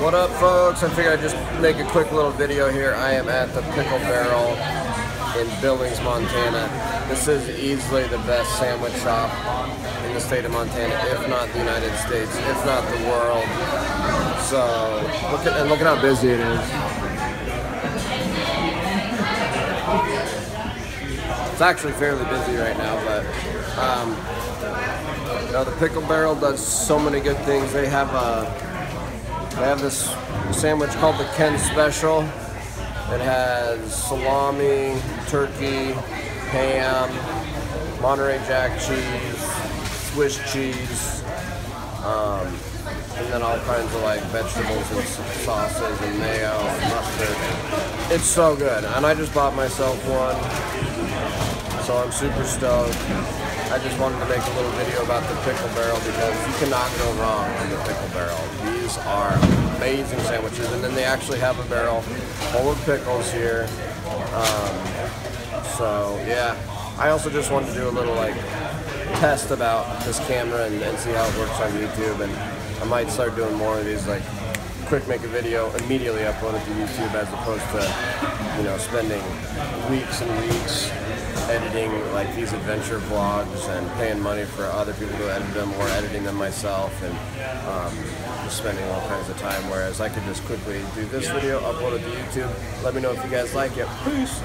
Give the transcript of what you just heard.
What up, folks? I figured I'd just make a quick little video here. I am at the Pickle Barrel in Billings, Montana. This is easily the best sandwich shop in the state of Montana, if not the United States, if not the world. So, look at, and look at how busy it is. It's actually fairly busy right now, but um, you know, the Pickle Barrel does so many good things. They have a they have this sandwich called the Ken Special. It has salami, turkey, ham, Monterey Jack cheese, Swiss cheese, um, and then all kinds of like vegetables and sauces and mayo and mustard. It's so good, and I just bought myself one, so I'm super stoked. I just wanted to make a little video about the pickle barrel because you cannot go wrong on the pickle barrel. These are amazing sandwiches, and then they actually have a barrel full of pickles here. Um, so yeah, I also just wanted to do a little like test about this camera and, and see how it works on YouTube, and I might start doing more of these like quick make a video, immediately upload it to YouTube as opposed to, you know, spending weeks and weeks editing like these adventure vlogs and paying money for other people to edit them or editing them myself and um, just spending all kinds of time. Whereas I could just quickly do this video, upload it to YouTube. Let me know if you guys like it. Peace.